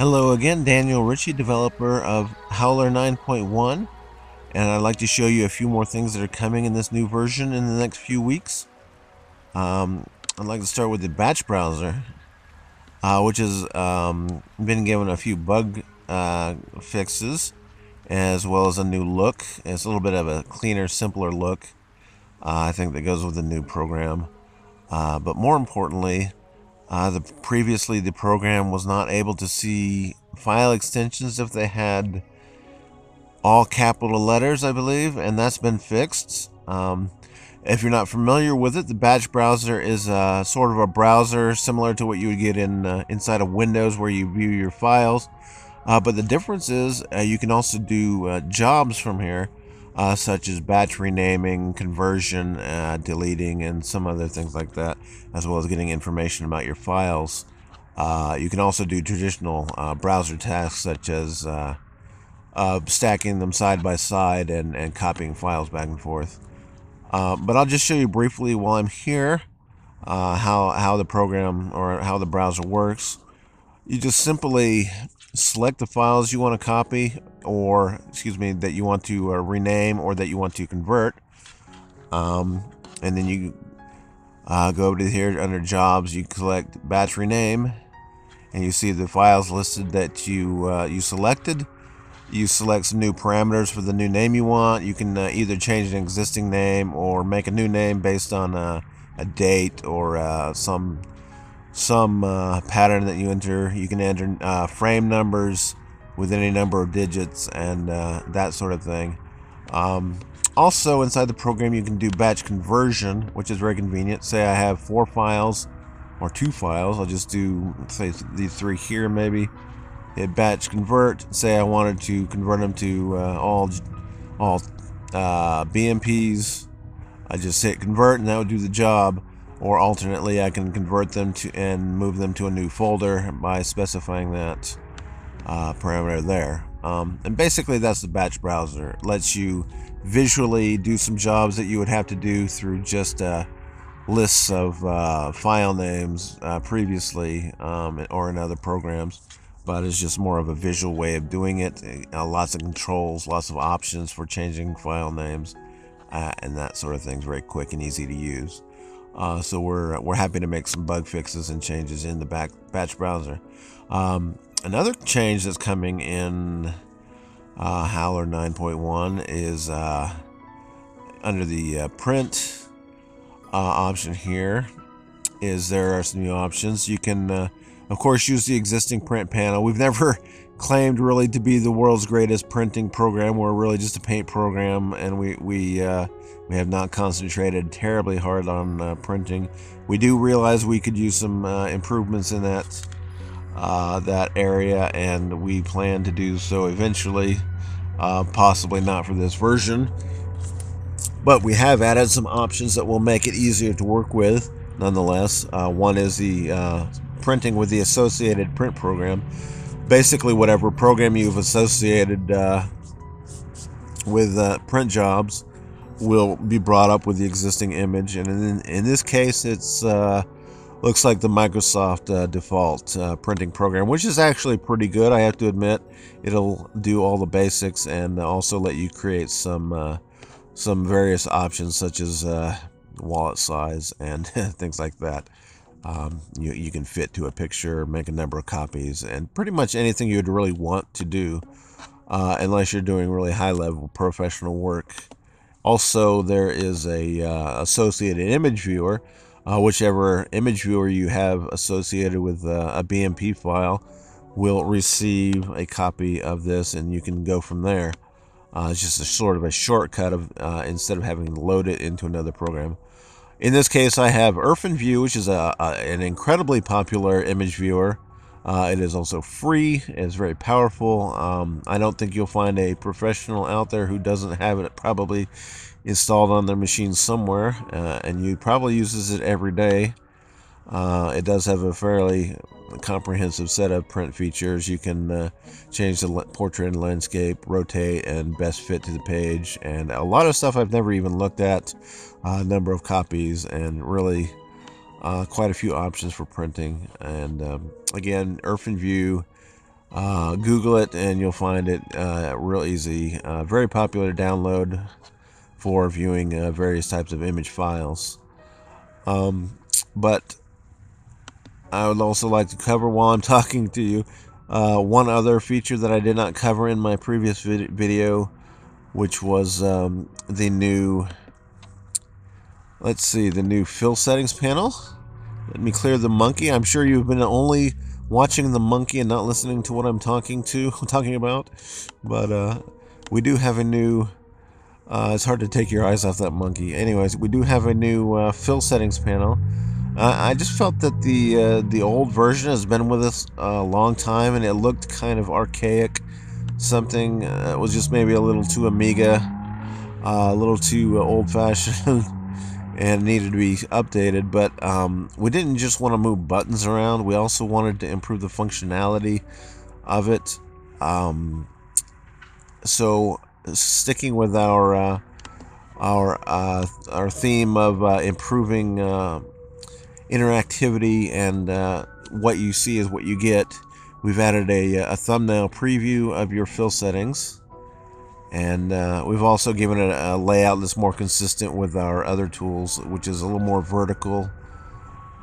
Hello again, Daniel Ritchie, developer of Howler 9.1, and I'd like to show you a few more things that are coming in this new version in the next few weeks. Um, I'd like to start with the batch browser, uh, which has um, been given a few bug uh, fixes as well as a new look. It's a little bit of a cleaner, simpler look. Uh, I think that goes with the new program. Uh, but more importantly, uh, the previously the program was not able to see file extensions if they had all capital letters, I believe, and that's been fixed. Um, if you're not familiar with it, the Batch browser is a, sort of a browser similar to what you would get in uh, inside of Windows, where you view your files. Uh, but the difference is uh, you can also do uh, jobs from here uh, such as batch renaming, conversion, uh, deleting, and some other things like that, as well as getting information about your files. Uh, you can also do traditional uh, browser tasks such as uh, uh, stacking them side by side and, and copying files back and forth. but I'll just show you briefly while I'm here how, how the program or how the browser works. You just simply select the files you want to copy or excuse me that you want to uh, rename or that you want to convert. Um, and then you uh, go over to here under jobs you select batch rename and you see the files listed that you uh, you selected. You select some new parameters for the new name you want. You can uh, either change an existing name or make a new name based on uh, a date or uh, some some uh, pattern that you enter. You can enter uh, frame numbers with any number of digits and uh, that sort of thing. Um, also, inside the program, you can do batch conversion, which is very convenient. Say I have four files or two files. I'll just do, say, these three here maybe. Hit batch convert. Say I wanted to convert them to uh, all, all uh, BMPs. I just hit convert and that would do the job or alternately I can convert them to and move them to a new folder by specifying that uh, parameter there. Um, and basically that's the batch browser. It lets you visually do some jobs that you would have to do through just uh, lists of uh, file names uh, previously um, or in other programs. But it's just more of a visual way of doing it. Uh, lots of controls lots of options for changing file names and that sort of thing is very quick and easy to use uh, so we're we're happy to make some bug fixes and changes in the back batch browser. Um, another change that's coming in uh, Howler 9.1 is uh, under the uh, print uh, option here. Is there are some new options? You can, uh, of course, use the existing print panel. We've never claimed really to be the world's greatest printing program. We're really just a paint program, and we we uh, we have not concentrated terribly hard on uh, printing. We do realize we could use some uh, improvements in that uh, that area, and we plan to do so eventually. Uh, possibly not for this version, but we have added some options that will make it easier to work with. Nonetheless, uh, one is the printing with the associated print program basically whatever program you've associated uh, with uh, print jobs will be brought up with the existing image. And in, in this case it's uh, looks like the Microsoft uh, default uh, printing program which is actually pretty good I have to admit. It'll do all the basics and also let you create some uh, some various options such as wallet size and things like that um, you, you can fit to a picture, make a number of copies, and pretty much anything you'd really want to do, uh, unless you're doing really high-level professional work. Also, there is a uh, associated image viewer, uh, whichever image viewer you have associated with uh, a BMP file will receive a copy of this, and you can go from there. Uh, it's just a sort of a shortcut of uh, instead of having to load it into another program. In this case, I have View, which is a, a, an incredibly popular image viewer. Uh, it is also free. It's very powerful. Um, I don't think you'll find a professional out there who doesn't have it probably installed on their machine somewhere, uh, and you probably uses it every day. Uh, it does have a fairly comprehensive set of print features. You can uh, change the portrait and landscape, rotate, and best fit to the page, and a lot of stuff I've never even looked at. A number of copies, and really uh, quite a few options for printing. And um, again, View Uh, Google it and you'll find it uh, real easy. Uh, very popular download for viewing uh, various types of image files. Um, but I would also like to cover while I'm talking to you uh, one other feature that I did not cover in my previous vid video, which was um, the new, let's see, the new fill settings panel. Let me clear the monkey. I'm sure you've been only watching the monkey and not listening to what I'm talking to, talking about. But uh, we do have a new. Uh, it's hard to take your eyes off that monkey. Anyways, we do have a new uh, fill settings panel. I just felt that the uh, the old version has been with us a long time, and it looked kind of archaic. Something uh, was just maybe a little too Amiga, uh, a little too old-fashioned. and needed to be updated. But um, we didn't just want to move buttons around, we also wanted to improve the functionality of it. Um, so, sticking with our uh, our uh, our theme of uh, improving uh, interactivity and uh, what you see is what you get, we've added a, a thumbnail preview of your fill settings. And uh, we've also given it a layout that's more consistent with our other tools which is a little more vertical.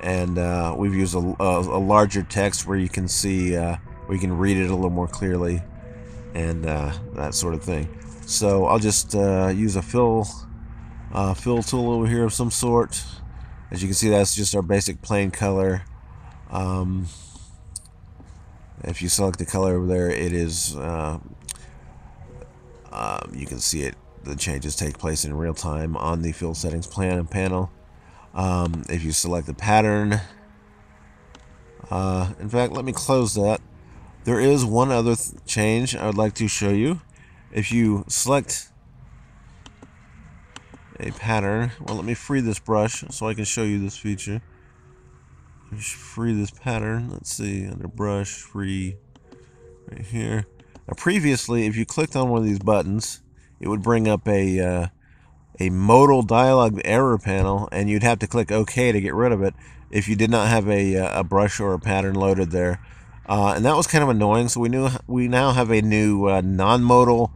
And uh, we've used a, a, a, larger text where you can see uh, can read it a little more clearly and uh, that sort of thing. So I'll just uh, use a fill uh, fill tool over here of some sort as you can see that's just our basic plain color um, if you select the color over there it is um, you can see it. The changes take place in real time on the field settings plan and panel. Um, if you select the pattern, uh, in fact, let me close that. There is one other th change I would like to show you. If you select a pattern, well, let me free this brush so I can show you this feature. Just free this pattern. Let's see, under brush, free, right here. Now, previously, if you clicked on one of these buttons, it would bring up a uh, a modal dialog error panel, and you'd have to click OK to get rid of it if you did not have a, uh, a brush or a pattern loaded there. Uh, and that was kind of annoying. So we knew we now have a new uh, non-modal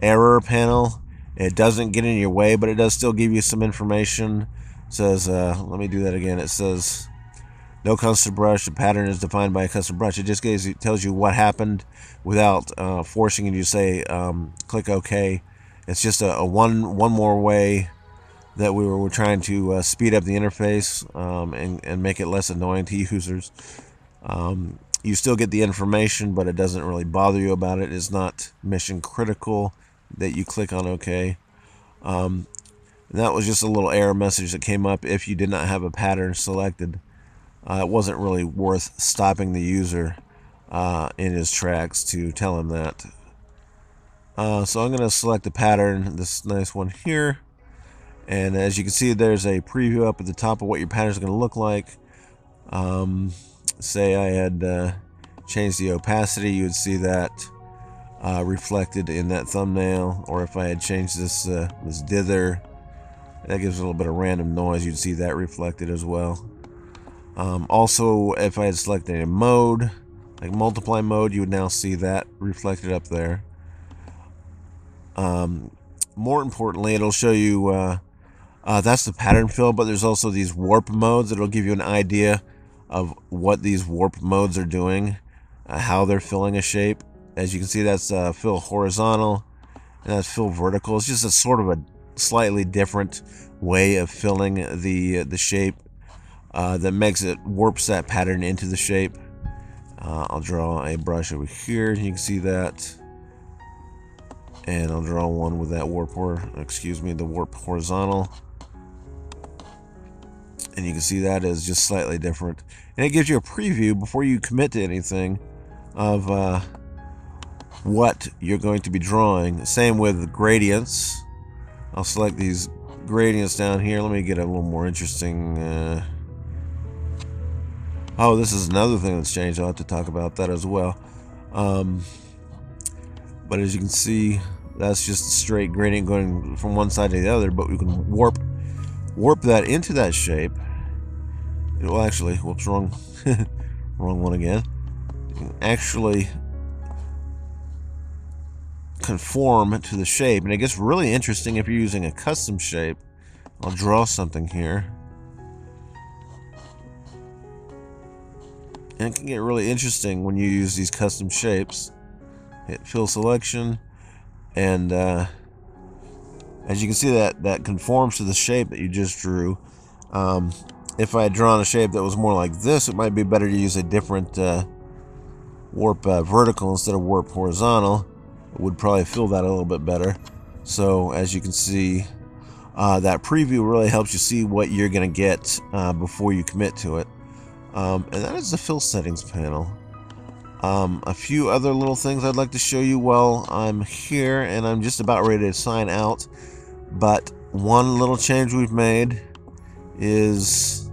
error panel. It doesn't get in your way, but it does still give you some information. It says, uh, let me do that again. It says no custom brush. The pattern is defined by a custom brush. It just gives, tells you what happened without uh, forcing you to say um, click OK. It's just a, a, one one more way that we were, were trying to uh, speed up the interface um, and, and make it less annoying to users. Um, you still get the information, but it doesn't really bother you about it. It's not mission critical that you click on OK. Um, that was just a little error message that came up if you did not have a pattern selected uh, it wasn't really worth stopping the user uh, in his tracks to tell him that. Uh, so I'm going to select a pattern, this nice one here. And as you can see, there's a preview up at the top of what your pattern is going to look like. Um, say I had uh, changed the opacity, you would see that uh, reflected in that thumbnail. Or if I had changed this, uh, this dither, that gives a little bit of random noise, you'd see that reflected as well. Um, also, if I had selected a mode, like multiply mode, you would now see that reflected up there. Um, more importantly, it'll show you uh, uh, that's the pattern fill, but there's also these warp modes that'll give you an idea of what these warp modes are doing, uh, how they're filling a shape. As you can see, that's uh, fill horizontal and that's fill vertical. It's just a sort of a slightly different way of filling the the shape uh, that makes it warps that pattern into the shape. Uh, I'll draw a brush over here. You can see that. And I'll draw one with that warp, or excuse me, the warp horizontal. And you can see that is just slightly different. And it gives you a preview before you commit to anything of uh, what you're going to be drawing. Same with gradients. I'll select these gradients down here. Let me get a little more interesting. Uh, Oh, this is another thing that's changed. I'll have to talk about that as well. Um, but as you can see, that's just a straight gradient going from one side to the other. But we can warp warp that into that shape. It will actually, whoops, wrong, wrong one again. actually conform to the shape. And it gets really interesting if you're using a custom shape. I'll draw something here. And it can get really interesting when you use these custom shapes. Hit fill selection and uh, as you can see that that conforms to the shape that you just drew. Um, if I had drawn a shape that was more like this, it might be better to use a different uh, warp uh, vertical instead of warp horizontal. Would probably fill that a little bit better. So as you can see, uh, that preview really helps you see what you're going to get uh, before you commit to it. Um, and that is the fill settings panel. Um, a few other little things I'd like to show you while I'm here and I'm just about ready to sign out. But one little change we've made is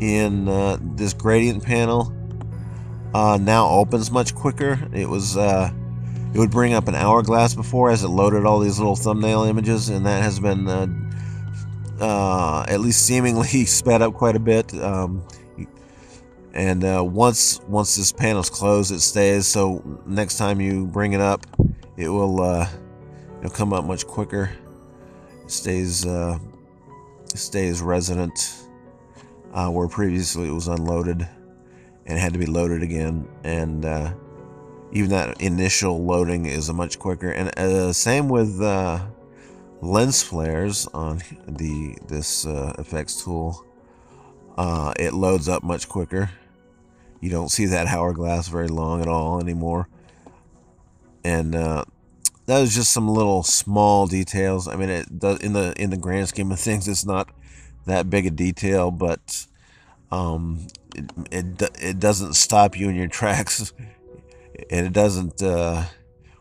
in uh, this gradient panel uh, now opens much quicker. It was uh, it would bring up an hourglass before as it loaded all these little thumbnail images, and that has been uh, uh, at least seemingly sped up quite a bit. Um, and uh, once once this panel's closed, it stays. So next time you bring it up, it will it'll come up much quicker. It stays stays resident where previously it was unloaded and had to be loaded again. And uh, even that initial loading is a much quicker. And uh, same with uh, lens flares on the this uh, effects tool. Uh, it loads up much quicker. You don't see that hourglass very long at all anymore. And uh, that was just some little small details. I mean, it does in the in the grand scheme of things, it's not that big a detail, but um, it, it, it doesn't stop you in your tracks and it doesn't uh,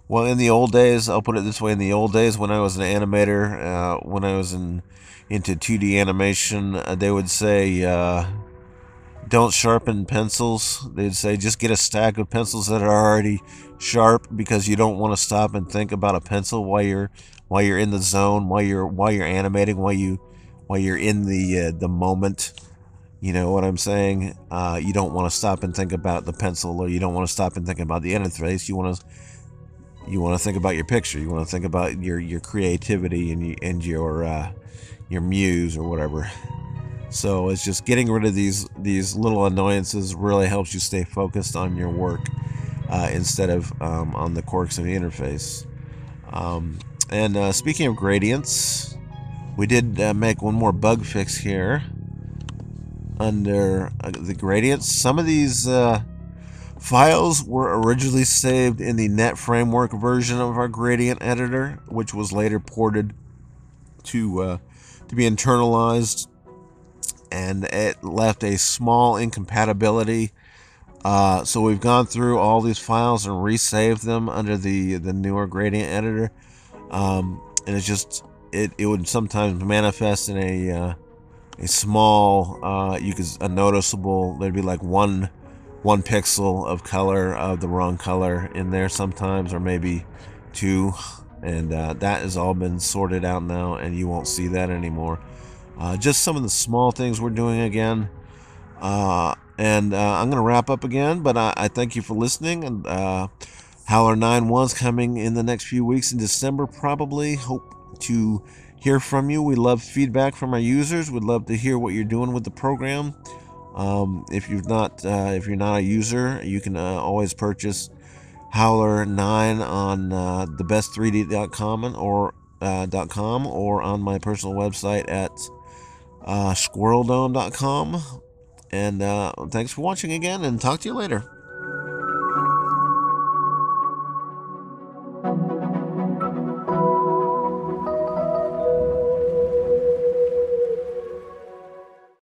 well in the old days i'll put it this way in the old days when i was an animator uh, when i was in into 2d animation uh, they would say uh, don't sharpen pencils. They'd say just get a stack of pencils that are already sharp because you don't want to stop and think about a pencil while you're while you're in the zone while you're while you're animating while you while you're in the uh, the moment you know what I'm saying? Uh, you don't want to stop and think about the pencil, or you don't want to stop and think about the interface. You want to you want to think about your picture. You want to think about your your creativity and you, and your uh, your muse or whatever. So it's just getting rid of these these little annoyances really helps you stay focused on your work uh, instead of um, on the quirks of the interface. Um, and uh, speaking of gradients, we did uh, make one more bug fix here under uh, the gradients. Some of these uh, files were originally saved in the .NET framework version of our gradient editor, which was later ported to uh, to be internalized, and it left a small incompatibility. Uh, so we've gone through all these files and resaved them under the the newer gradient editor, um, and it's just it, it would sometimes manifest in a a small, uh, you could a noticeable. There'd be like one, one pixel of color of the wrong color in there sometimes, or maybe two, and uh, that has all been sorted out now, and you won't see that anymore. Uh, just some of the small things we're doing again. Uh, and uh, I'm going to wrap up again, but I, I, thank you for listening. And uh, Howler 9.1's coming in the next few weeks in December, probably. Hope to hear from you. We love feedback from our users. We'd love to hear what you're doing with the program. Um, if you've not, uh, if you're not a user, you can uh, always purchase Howler 9 on uh, thebest3d.com or uh, .com or on my personal website at uh, squirreldome.com. And uh, thanks for watching again, and talk to you later.